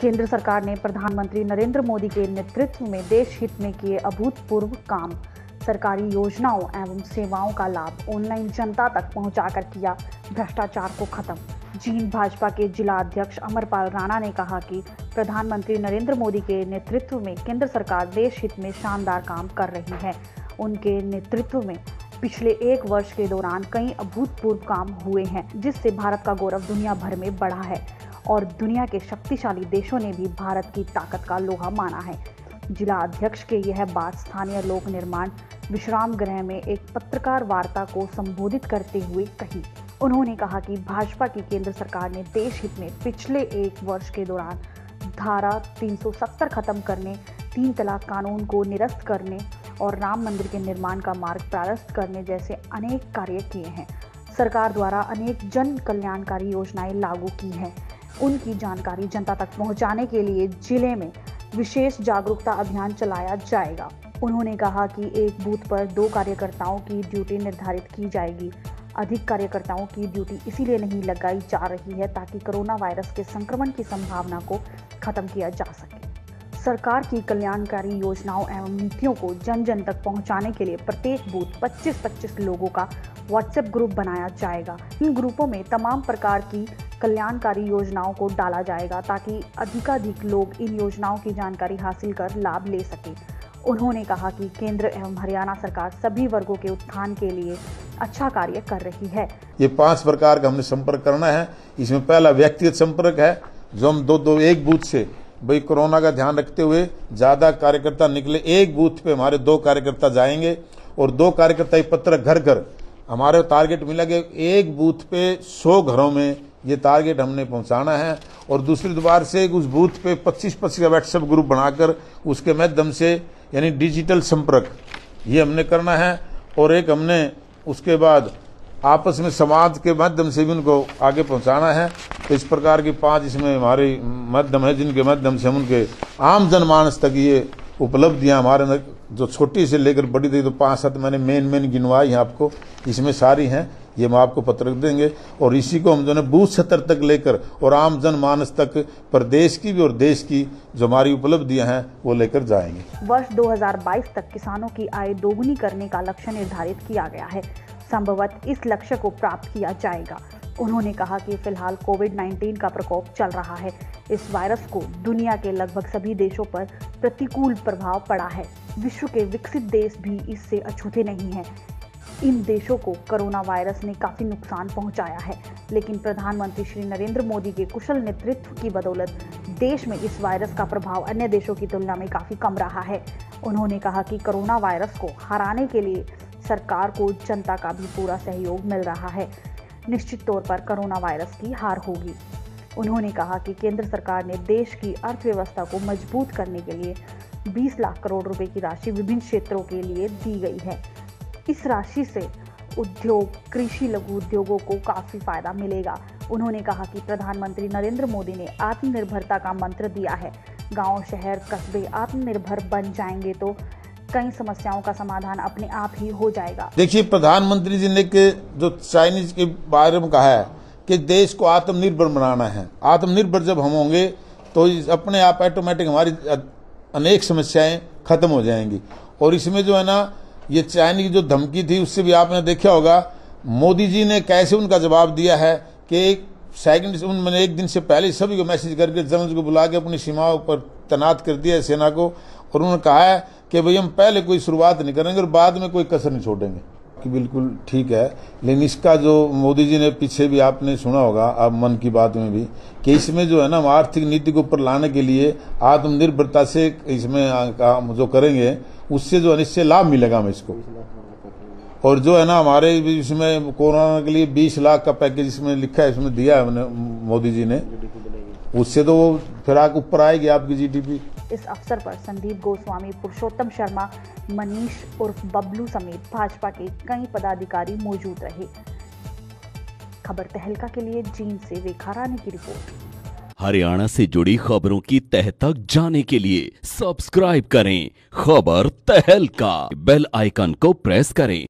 केंद्र सरकार ने प्रधानमंत्री नरेंद्र मोदी के नेतृत्व में देश हित में किए अभूतपूर्व काम। सरकारी योजनाओं एवं सेवाओं का लाभ ऑनलाइन जनता तक पहुंचाकर किया। भ्रष्टाचार को खत्म। जींद भाजपा के जिला अध्यक्ष अमरपाल राणा ने कहा कि प्रधानमंत्री नरेंद्र मोदी के नेतृत्व में केंद्र सरकार देश हित में शानदार काम कर रही है। उनके नेतृत्व में पिछले एक वर्ष के दौरान कई अभूतपूर्व काम हुए हैं, जिससे भारत का गौरव दुनिया भर में बढ़ा है। और दुनिया के शक्तिशाली देशों ने भी भारत की ताकत का लोहा माना है। जिला अध्यक्ष के यह बात स्थानीय लोक निर्माण विश्राम गृह में एक पत्रकार वार्ता को संबोधित करते हुए कही। उन्होंने कहा कि भाजपा की केंद्र सरकार ने देश हित में पिछले एक वर्ष के दौरान धारा 370 खत्म करने, तीन तलाक कानून को निरस्त करने और राम मंदिर के निर्माण का मार्ग प्रारस्त करने जैसे अनेक कार्य किए हैं। सरकार द्वारा अनेक जन कल्याणकारी योजनाएँ लागू की हैं। उनकी जानकारी जनता तक पहुँचाने के लिए ज़िले में विशेष जागरूकता अभियान चलाया जाएगा। उन्होंने कहा कि एक बूथ पर दो कार्यकर्ताओं की ड्यूटी निर्धारित की जाएगी। अधिक कार्यकर्ताओं की ड्यूटी इसीलिए नहीं लगाई जा रही है ताकि कोरोना वायरस के संक्रमण की संभावना को खत्म किया जा सके। सरकार की कल्याणकारी योजनाओं एवं नीतियों को जन जन तक पहुँचाने के लिए प्रत्येक बूथ 25-25 लोगों का व्हाट्सएप ग्रुप बनाया जाएगा। इन ग्रुपों में तमाम प्रकार की कल्याणकारी योजनाओं को डाला जाएगा ताकि अधिकाधिक लोग इन योजनाओं की जानकारी हासिल कर लाभ ले सके। उन्होंने कहा कि केंद्र एवं हरियाणा सरकार सभी वर्गों के उत्थान के लिए अच्छा कार्य कर रही है। ये पाँच प्रकार का हमने संपर्क करना है। इसमें पहला व्यक्तिगत संपर्क है, जो हम दो दो एक बूथ से। भाई, कोरोना का ध्यान रखते हुए ज़्यादा कार्यकर्ता निकले, एक बूथ पे हमारे दो कार्यकर्ता जाएँगे और दो कार्यकर्ता पत्र घर घर हमारे टारगेट मिला कि एक बूथ पे सौ घरों में ये टारगेट हमने पहुंचाना है और दूसरी दोबार से उस बूथ पे 25 पच्चीस का व्हाट्सएप ग्रुप बनाकर उसके माध्यम से, यानी डिजिटल संपर्क, ये हमने करना है और एक हमने उसके बाद आपस में समाज के माध्यम से भी उनको आगे पहुंचाना है। तो इस प्रकार की पाँच इसमें हमारे माध्यम है, जिनके माध्यम से हम उनके आम जनमानस तक ये उपलब्धियाँ हमारे जो छोटी से लेकर बड़ी तक तो पाँच सात मैंने मेन मेन गिनवाई हैं आपको, इसमें सारी हैं। ये हम आपको पत्र देंगे। और इसी को हम जो है बूथ स्तर तक लेकर और आम जनमानस तक, प्रदेश की भी और देश की जो हमारी उपलब्धियाँ हैं, वो लेकर जाएँगे। वर्ष 2022 तक किसानों की आय दोगुनी करने का लक्ष्य निर्धारित किया गया है। संभवत इस लक्ष्य को प्राप्त किया जाएगा। उन्होंने कहा कि फ़िलहाल कोविड 19 का प्रकोप चल रहा है। इस वायरस को दुनिया के लगभग सभी देशों पर प्रतिकूल प्रभाव पड़ा है। विश्व के विकसित देश भी इससे अछूते नहीं हैं। इन देशों को कोरोना वायरस ने काफ़ी नुकसान पहुँचाया है। लेकिन प्रधानमंत्री श्री नरेंद्र मोदी के कुशल नेतृत्व की बदौलत देश में इस वायरस का प्रभाव अन्य देशों की तुलना में काफ़ी कम रहा है। उन्होंने कहा कि कोरोना वायरस को हराने के लिए सरकार को जनता का भी पूरा सहयोग मिल रहा है। निश्चित तौर पर कोरोना वायरस की हार होगी। उन्होंने कहा कि केंद्र सरकार ने देश की अर्थव्यवस्था को मज़बूत करने के लिए 20 लाख करोड़ रुपए की राशि विभिन्न क्षेत्रों के लिए दी गई है। इस राशि से उद्योग, कृषि लघु उद्योगों को काफ़ी फ़ायदा मिलेगा। उन्होंने कहा कि प्रधानमंत्री नरेंद्र मोदी ने आत्मनिर्भरता का मंत्र दिया है। गाँव, शहर, कस्बे आत्मनिर्भर बन जाएँगे तो कई समस्याओं का समाधान अपने आप ही हो जाएगा। देखिए, प्रधानमंत्री जी ने के जो चाइनीज़ के बारे में कहा है कि देश को आत्मनिर्भर बनाना है। आत्मनिर्भर जब हम होंगे तो अपने आप ऑटोमेटिक हमारी अनेक समस्याएँ खत्म हो जाएँगी। और इसमें जो है ना ये चाइनीज़ की जो धमकी थी, उससे भी आपने देखा होगा, मोदी जी ने कैसे उनका जवाब दिया है कि एक सेकंड उन्होंने एक दिन से पहले सभी को मैसेज करके जनरल को बुला के अपनी सीमाओं पर तैनात कर दिया है सेना को, और उन्होंने कहा है कि भाई हम पहले कोई शुरुआत नहीं करेंगे और बाद में कोई कसर नहीं छोड़ेंगे। कि बिल्कुल ठीक है, लेकिन इसका जो मोदी जी ने पीछे भी आपने सुना होगा, आप मन की बात में भी, कि इसमें जो है ना, हम आर्थिक नीति को ऊपर लाने के लिए आत्मनिर्भरता से इसमें जो करेंगे उससे जो है इससे लाभ मिलेगा हमें इसको। और जो है ना, हमारे इसमें कोरोना के लिए 20 लाख का पैकेज इसमें लिखा है, इसमें दिया है मोदी जी ने। उससे तो फिर आगे ऊपर आएगी आपकी जीडीपी इस अवसर पर संदीप गोस्वामी, पुरुषोत्तम शर्मा, मनीष उर्फ़ बबलू समेत भाजपा के कई पदाधिकारी मौजूद रहे। खबर तहलका के लिए जीन से रेखा रानी की रिपोर्ट। हरियाणा से जुड़ी खबरों की तह तक जाने के लिए सब्सक्राइब करें खबर तहल का बेल आइकन को प्रेस करें।